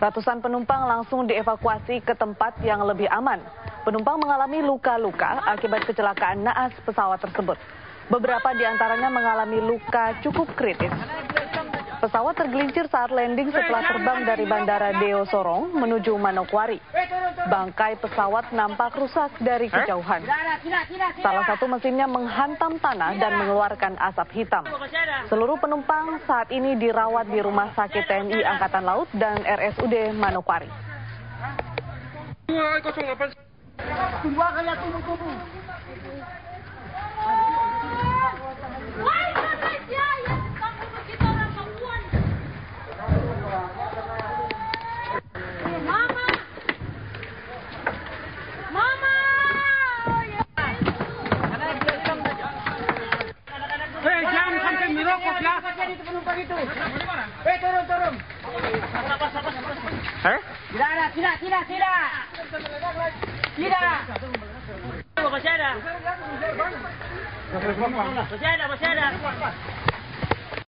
Ratusan penumpang langsung dievakuasi ke tempat yang lebih aman. Penumpang mengalami luka-luka akibat kecelakaan naas pesawat tersebut. Beberapa di antaranya mengalami luka cukup kritis. Pesawat tergelincir saat landing setelah terbang dari Bandara Deo Sorong menuju Manokwari. Bangkai pesawat nampak rusak dari kejauhan. Salah satu mesinnya menghantam tanah dan mengeluarkan asap hitam. Seluruh penumpang saat ini dirawat di Rumah Sakit TNI Angkatan Laut dan RSUD Manokwari. Mama! Eh, turun, turun. Eh? Tidak ada, tidak, tidak, tidak. Tidak. Masih ada. Masih ada, masih ada.